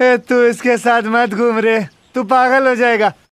तू इसके साथ मत घूम रे। तू पागल हो जाएगा।